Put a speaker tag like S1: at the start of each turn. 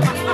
S1: Bye.